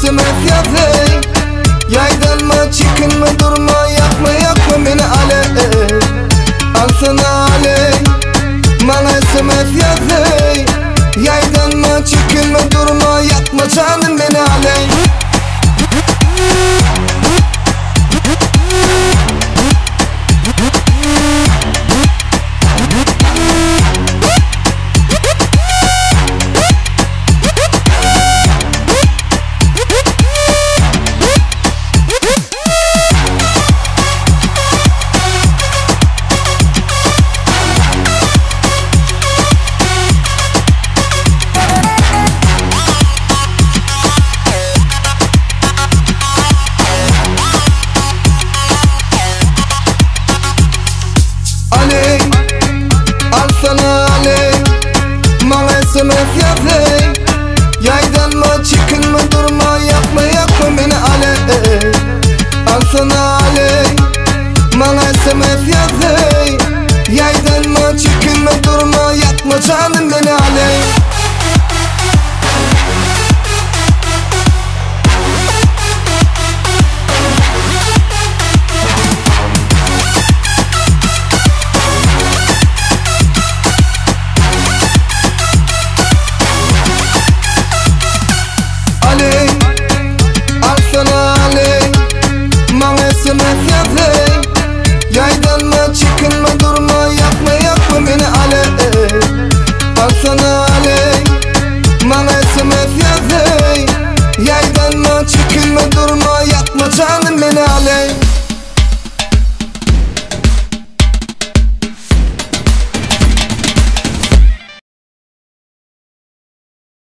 SMS yaz hey Yaydanma çıkınma durma yakma yakma beni ale Al sana ale Bana SMS yaz hey Yaydanma çıkınma durma yakma canım beni Ale sana ale Bana SMS yaz hey Yaydanma çıkınma durma yakma yakma beni ale. Al sana ale. Bana SMS yaz hey Yaydanma çıkınma durma yakma canım beni ale SMS yaz hey Yaydanma çıkınma durma yakma yakma beni ale. Al sana ale. Bana SMS yaz hey çıkınma durma yakma canım beni ale